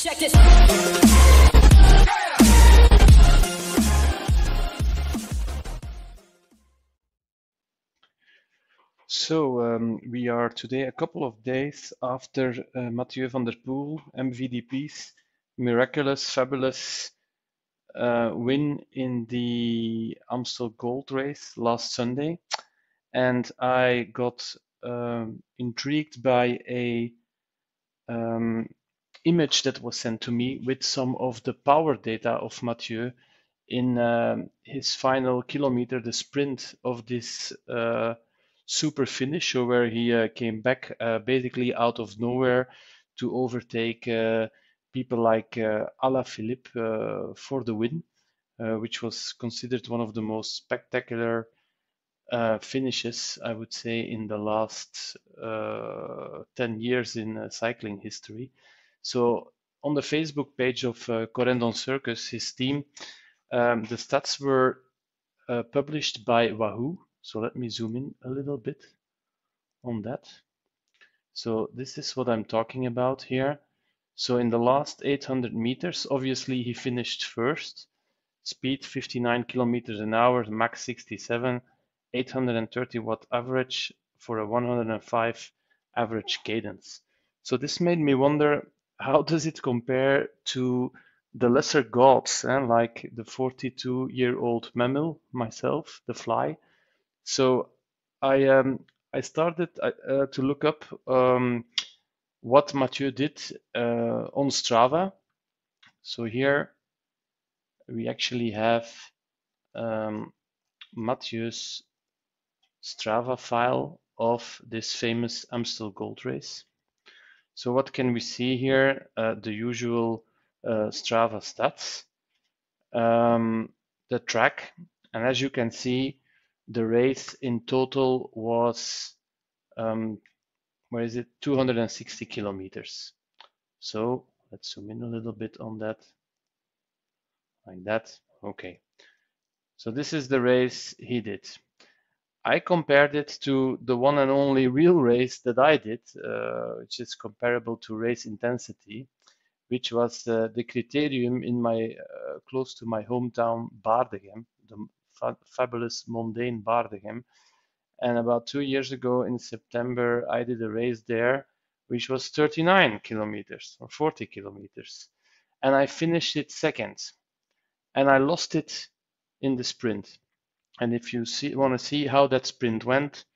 Check this. So um, we are today a couple of days after uh, Mathieu van der Poel, MVDP's miraculous, fabulous uh, win in the Amstel Gold Race last Sunday, and I got um, intrigued by a um, image that was sent to me with some of the power data of Mathieu in um, his final kilometer, the sprint of this uh, super finish, where he uh, came back uh, basically out of nowhere to overtake uh, people like uh, Alaphilippe uh, for the win, uh, which was considered one of the most spectacular uh, finishes, I would say, in the last 10 years in cycling history. So on the Facebook page of uh, Corendon Circus, his team, um, the stats were published by Wahoo, so let me zoom in a little bit on that. So this is what I'm talking about here. So in the last 800 meters, obviously he finished first. Speed 59 kilometers an hour, max 67, 830 watt average for a 105 average cadence. So this made me wonder, how does it compare to the lesser gods, eh? like the 42 year old MAMIL, myself, the fly, so I um, I started uh, uh, to look up um, what Mathieu did uh, on Strava. So here we actually have um, Mathieu's Strava file of this famous Amstel Gold Race. So what can we see here? Uh, the usual uh, Strava stats, um, the track, and as you can see, the race in total was um, where is it? 260 kilometers. So let's zoom in a little bit on that. Like that. Okay. So this is the race he did I compared it to the one and only real race that I did uh, which is comparable to race intensity which was uh, the criterium in my uh, close to my hometown Baardegem the fa fabulous Mondain Baardegem. And about two years ago in September, I did a race there, which was 39 kilometers or 40 kilometers. And I finished it second. And I lost it in the sprint. And if you see, want to see how that sprint went,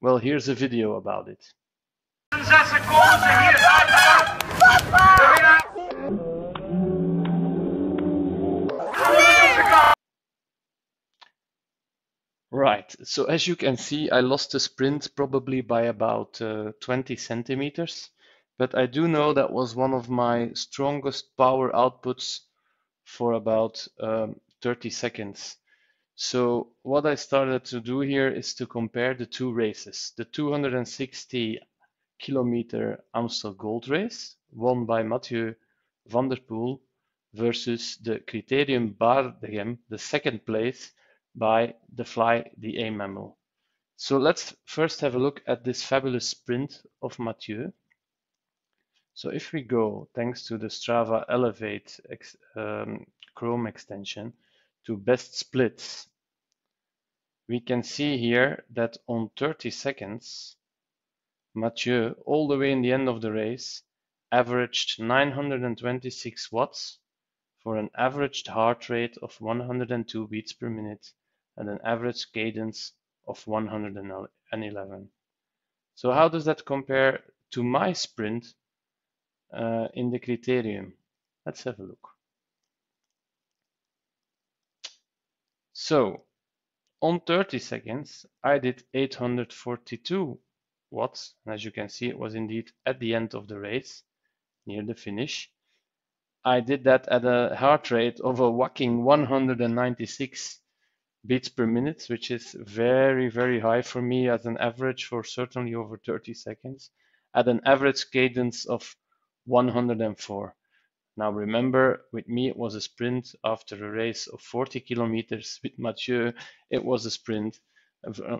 well, here's a video about it. Right, so as you can see, I lost the sprint probably by about uh, 20 centimeters, but I do know that was one of my strongest power outputs for about um, 30 seconds. So what I started to do here is to compare the two races, the 260 kilometer Amstel Gold Race, won by Mathieu van der Poel, versus the Criterium Baardegem, the second place, by the fly, the A-MAMIL. So let's first have a look at this fabulous sprint of Mathieu. So if we go, thanks to the Strava Elevate ex, um, Chrome extension, to best splits, we can see here that on 30 seconds, Mathieu, all the way in the end of the race, averaged 926 watts for an averaged heart rate of 102 beats per minute and an average cadence of 111. So how does that compare to my sprint uh, in the criterium? Let's have a look. So on 30 seconds, I did 842 watts. And as you can see, it was indeed at the end of the race, near the finish. I did that at a heart rate of a whacking 196 beats per minute, which is very, very high for me as an average for certainly over 30 seconds, at an average cadence of 104. Now remember, with me it was a sprint after a race of 40 kilometers. With Mathieu, it was a sprint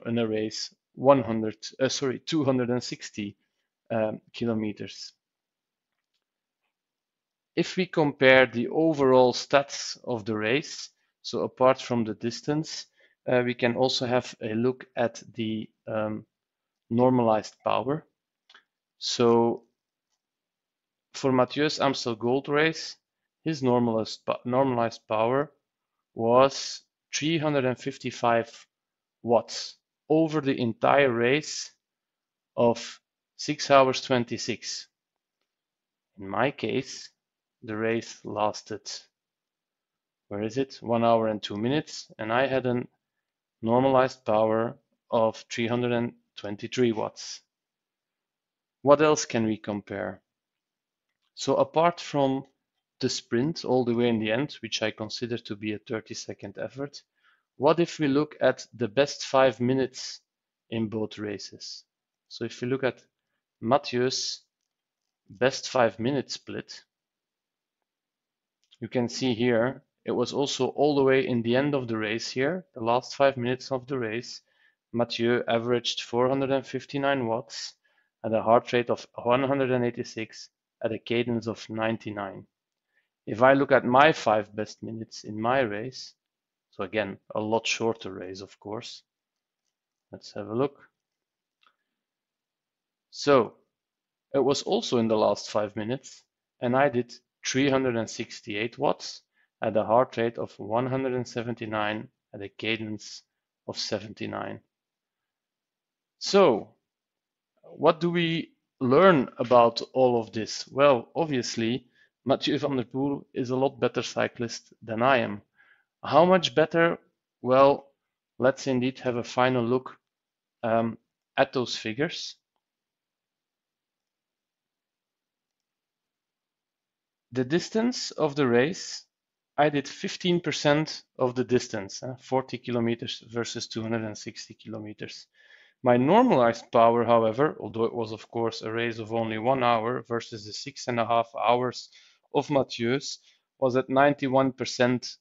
in a race 100, uh, sorry, 260 um, kilometers. if we compare the overall stats of the race, so apart from the distance, uh, we can also have a look at the um, normalized power. So for Mathieu's Amstel Gold Race, his normalized, normalized power was 355 watts over the entire race of 6 hours 26. In my case, the race lasted, where is it? 1 hour and 2 minutes, and I had a normalized power of 323 watts. What else can we compare? So apart from the sprint all the way in the end, which I consider to be a 30 second effort, what if we look at the best five minutes in both races? So if we look at Mathieu's best five minute split, you can see here, it was also all the way in the end of the race here, the last five minutes of the race, Mathieu averaged 459 watts at a heart rate of 186 at a cadence of 99. If I look at my five best minutes in my race, so again, a lot shorter race, of course. Let's have a look. So it was also in the last five minutes and I did 368 watts at a heart rate of 179 at a cadence of 79. So what do we learn about all of this? Well, obviously, Mathieu van der Poel is a lot better cyclist than I am. How much better? Well, let's indeed have a final look um, at those figures. The distance of the race, I did 15% of the distance, uh, 40 kilometers versus 260 kilometers. My normalized power, however, although it was of course a race of only one hour versus the six and a half hours of Mathieu's, was at 91%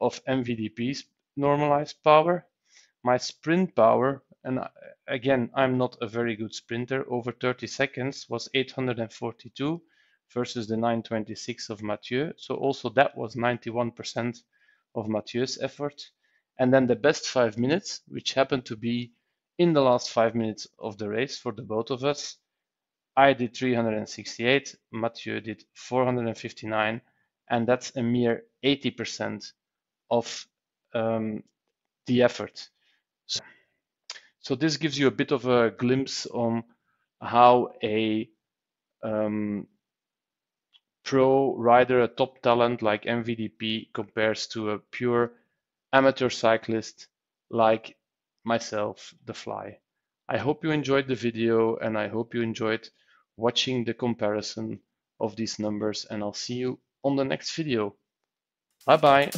of MVDP's normalized power. My sprint power, and again, I'm not a very good sprinter, over 30 seconds was 842 versus the 926 of Mathieu. So also that was 91% of Mathieu's effort. And then the best five minutes, which happened to be in the last five minutes of the race for the both of us. I did 368, Mathieu did 459, and that's a mere 80% of um, the effort. So, so, this gives you a bit of a glimpse on how a um, pro rider, a top talent like MVDP compares to a pure amateur cyclist like myself, The Fly. I hope you enjoyed the video and I hope you enjoyed watching the comparison of these numbers and I'll see you on the next video. Bye bye.